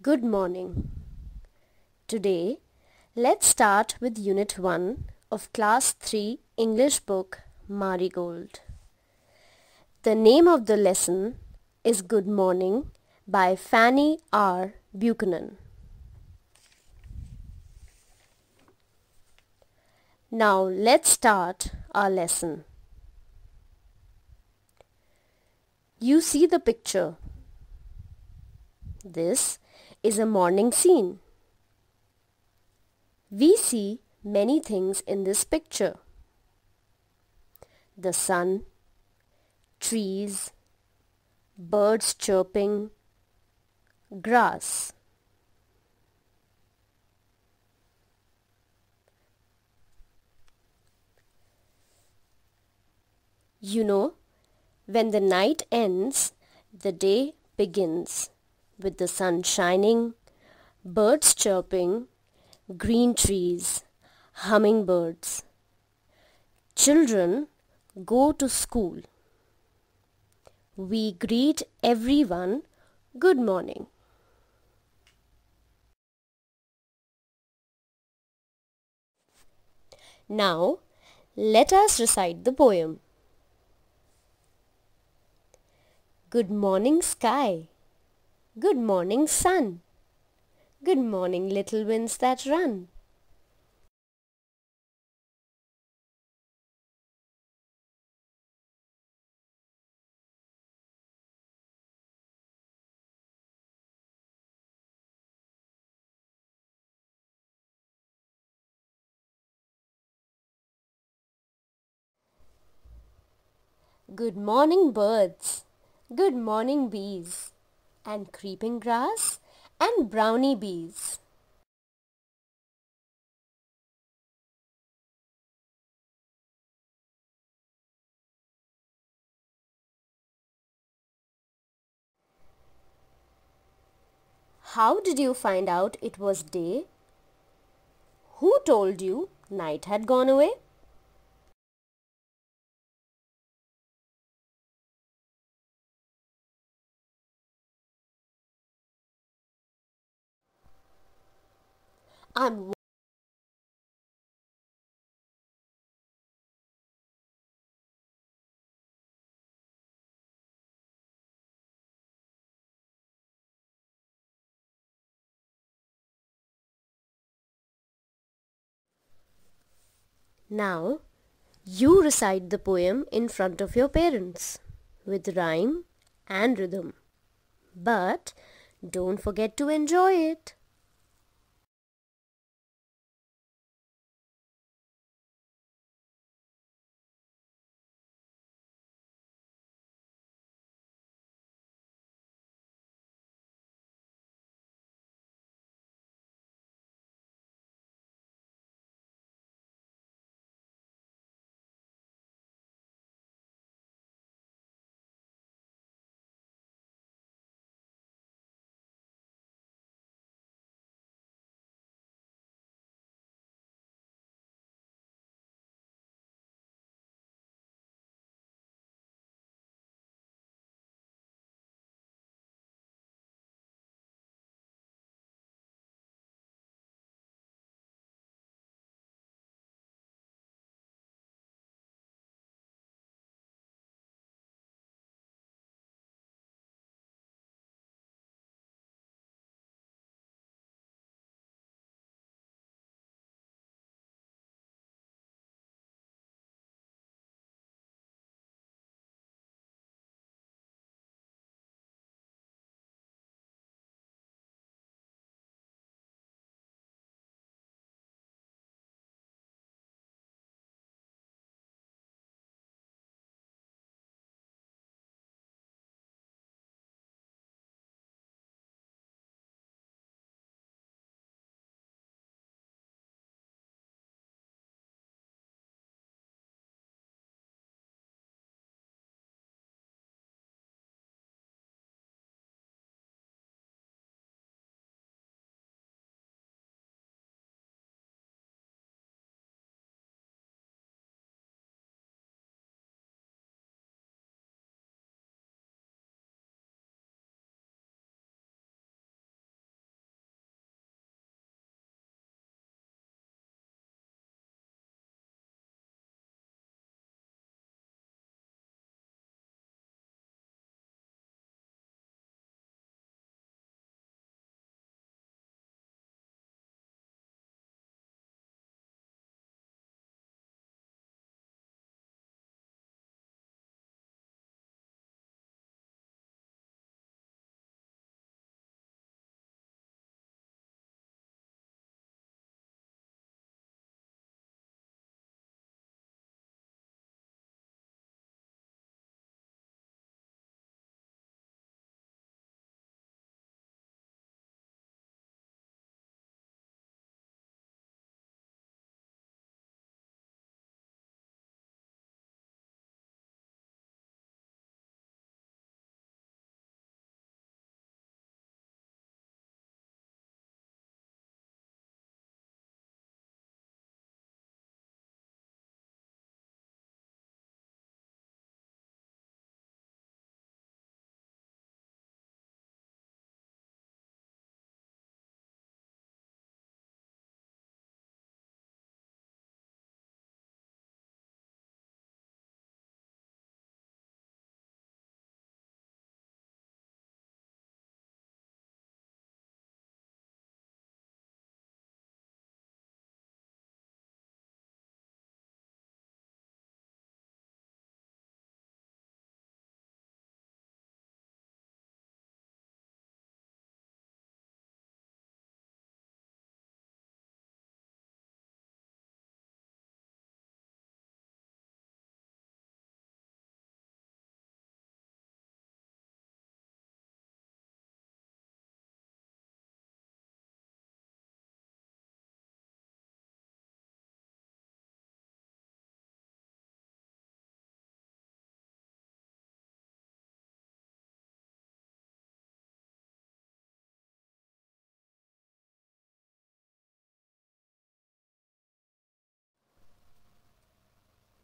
Good morning. Today, let's start with Unit 1 of Class 3 English book Marigold. The name of the lesson is Good Morning by Fanny R. Buchanan. Now let's start our lesson. You see the picture. This is a morning scene. We see many things in this picture. The sun, trees, birds chirping, grass. You know, when the night ends, the day begins with the sun shining, birds chirping, green trees, hummingbirds. Children go to school. We greet everyone good morning. Now, let us recite the poem. Good morning sky. Good morning sun. Good morning little winds that run. Good morning birds. Good morning bees. And creeping grass and brownie bees. How did you find out it was day? Who told you night had gone away? I'm Now, you recite the poem in front of your parents with rhyme and rhythm. But don't forget to enjoy it.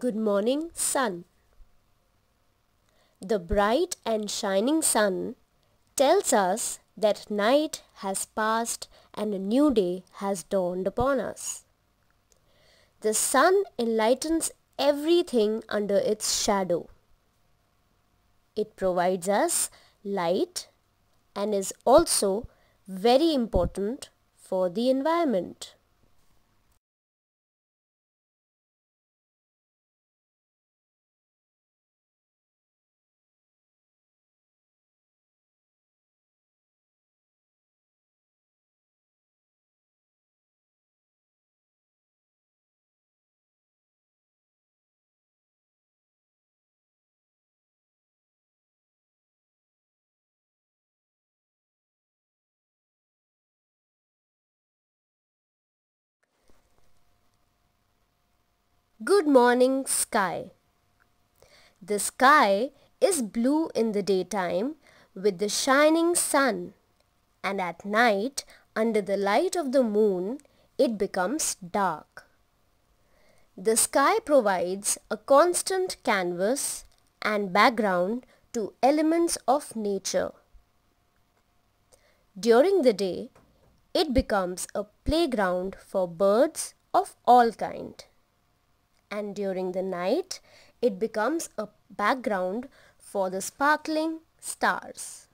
Good morning, sun. The bright and shining sun tells us that night has passed and a new day has dawned upon us. The sun enlightens everything under its shadow. It provides us light and is also very important for the environment. Good morning sky. The sky is blue in the daytime with the shining sun and at night under the light of the moon it becomes dark. The sky provides a constant canvas and background to elements of nature. During the day, it becomes a playground for birds of all kind and during the night it becomes a background for the sparkling stars.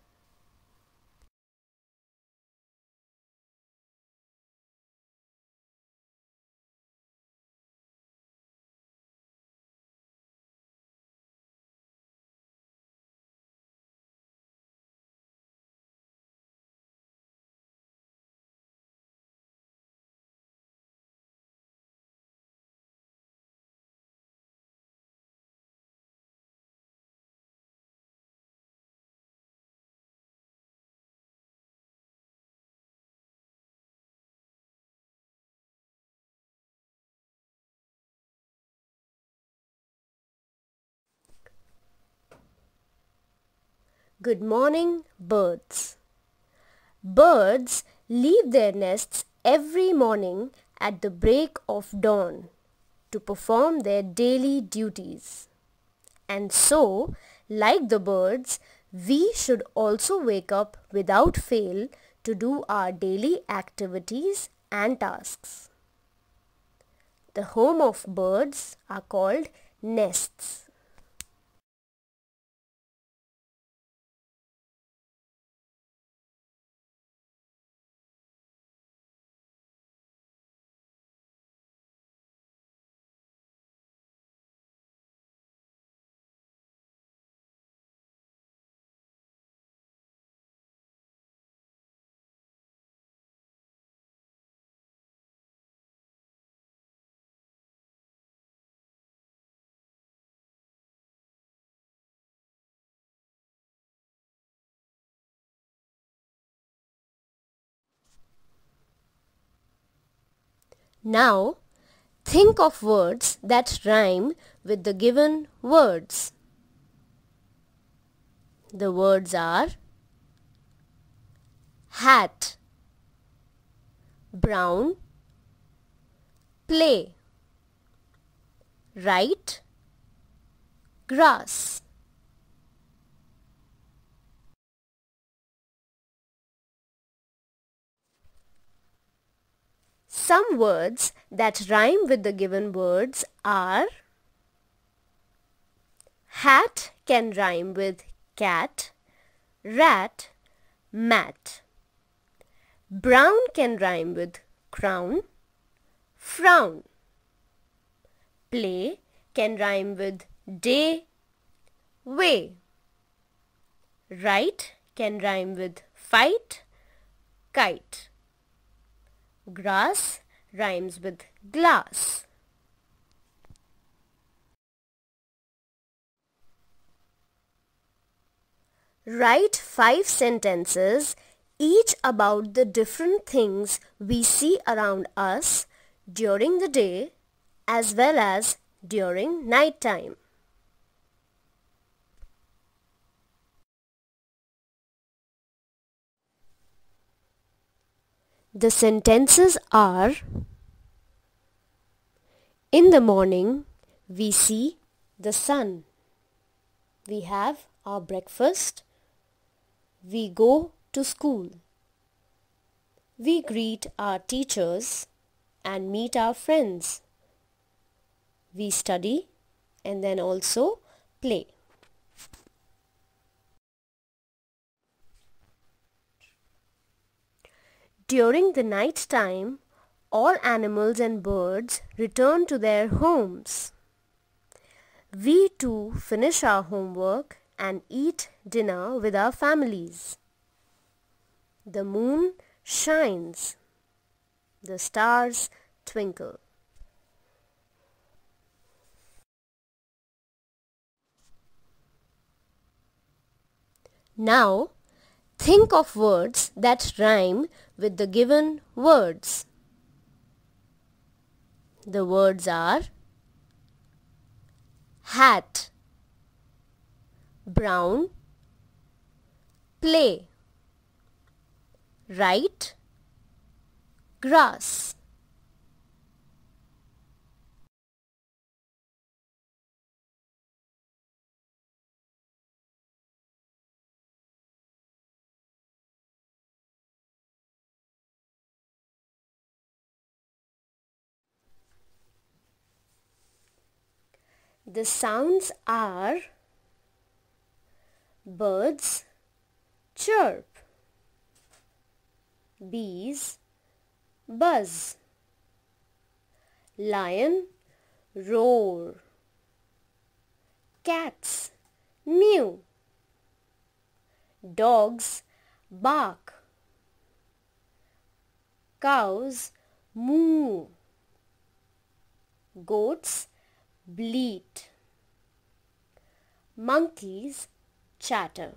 Good morning, birds. Birds leave their nests every morning at the break of dawn to perform their daily duties. And so, like the birds, we should also wake up without fail to do our daily activities and tasks. The home of birds are called nests. Now, think of words that rhyme with the given words. The words are hat, brown, play, right, grass. Some words that rhyme with the given words are Hat can rhyme with cat, rat, mat. Brown can rhyme with crown, frown. Play can rhyme with day, way. Right can rhyme with fight, kite. Grass rhymes with glass. Write five sentences each about the different things we see around us during the day as well as during night time. The sentences are In the morning, We see the sun. We have our breakfast. We go to school. We greet our teachers and meet our friends. We study and then also play. During the night time, all animals and birds return to their homes. We too finish our homework and eat dinner with our families. The moon shines. The stars twinkle. Now, think of words that rhyme with the given words. The words are hat, brown, play, right, grass. The sounds are birds chirp, bees buzz, lion roar, cats mew, dogs bark, cows moo, goats bleat. Monkeys chatter.